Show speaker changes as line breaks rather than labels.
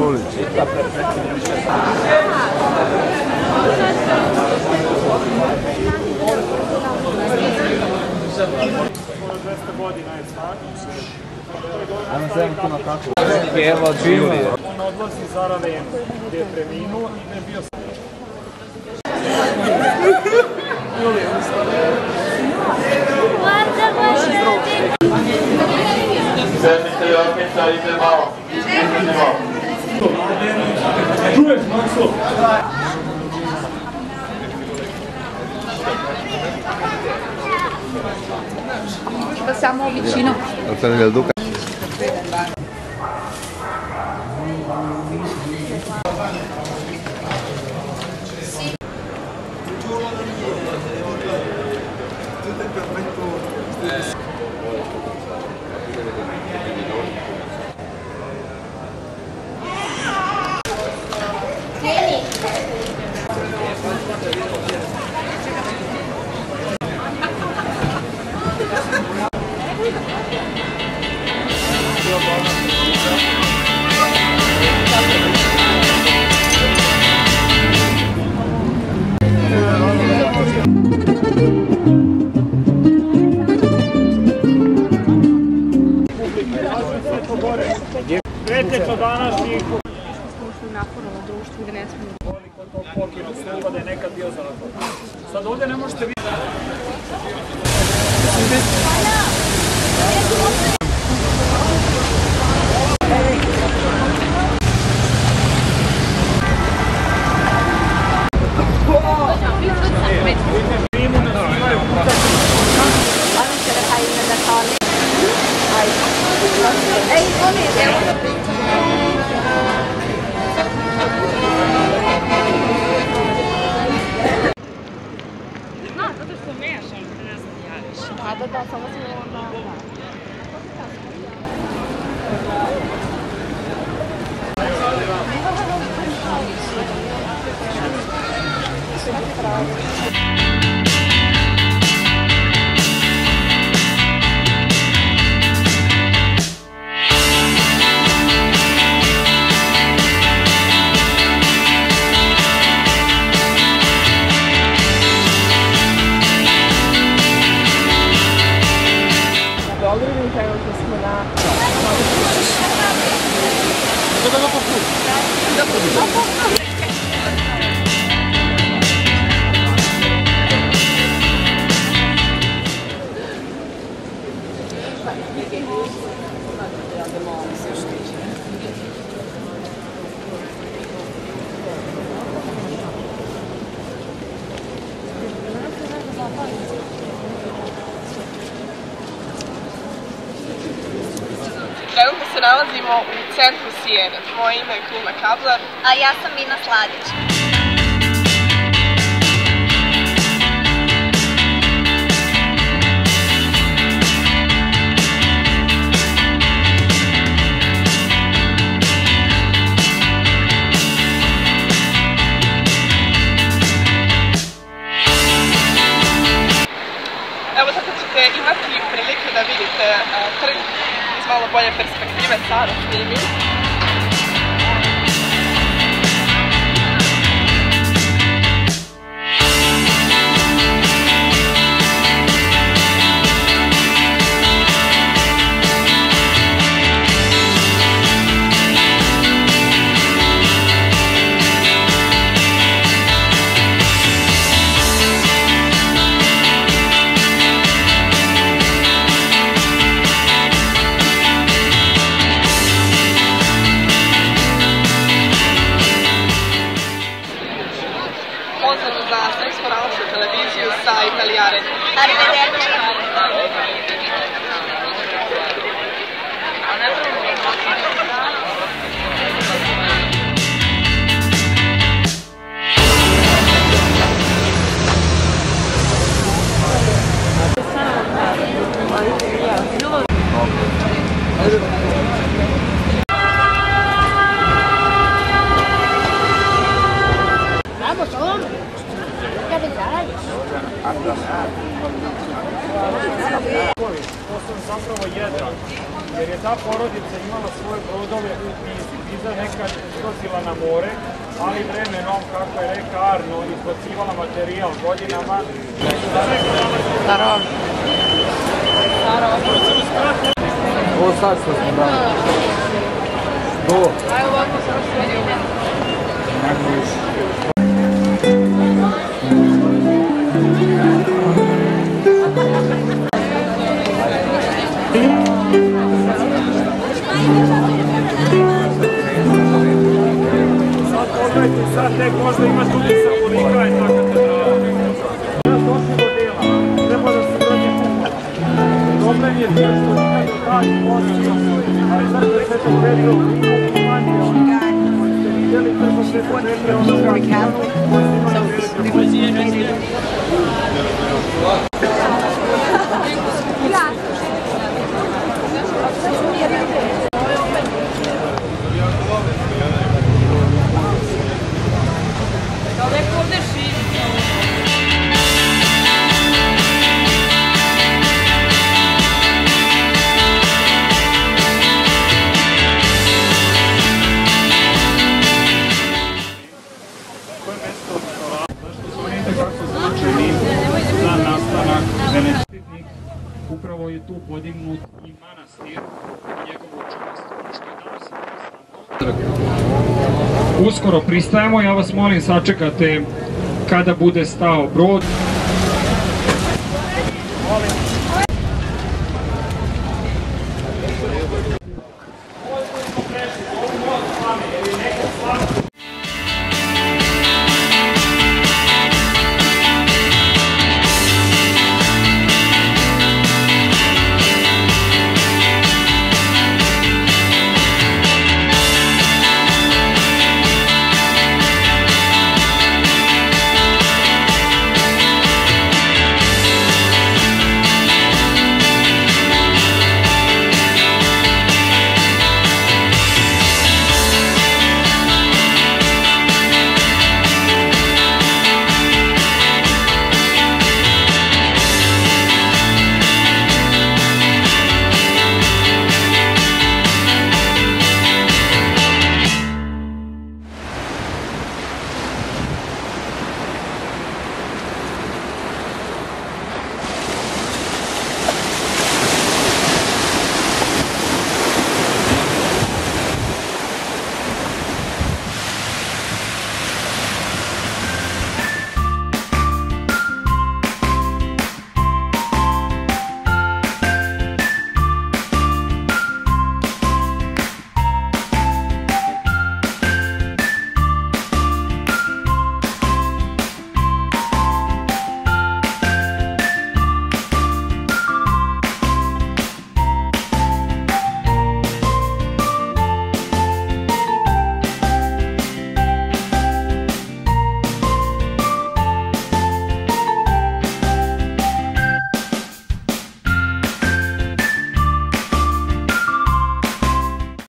Holy. Ajmo zajedno tu na kakvu. Pjeva od Julije.
On odlazi zarane gdje je preminuo i ne bio
sam. Julije, ustane. Zemite i opet, a ide malo. Ide malo.
Юрьевич, Максу.
Passiamo vicino. Antonio
del Duca.
Thank you.
Ušli u naporno društvo gde ne smiju.
koliko tog pokinog sluga da je nekad bio zatvor. Sad ovdje ne možete vidjeti.
బాధ్యత సమస్య ఏమన్నా Thank you.
Se nalazimo u centru Sijene. Moje ime je Klima Kablar.
A ja sam Mina Sladić.
Evo tako ćete imati prilike da vidite trg malo bolje perspektive Saro snimi. tagliare. Arrivederci. Posao zapravo jedan, jer
je
ta porodica imala svoje brodove u Pizi. Piza nekad izlazila na more, ali vremenom, kako je reka Arno, izbacivala materijal godinama. Zdravo.
Ovo sad što smo dali. Što?
Ajde ovako, sad što je sad tek možda ima tudi simbolika i ta katedrala. Sad došli do dela, treba da se dođe. Problem je bio što nikad do tad ali sad je sve to Petro u Mandio. Ste vidjeli prvo sve to Petro, ono kako Upravo je tu podignut i manastir u njegovu čast, ono što je danas interesantno. Uskoro pristajemo, ja vas molim sačekate kada bude stao brod. Molim.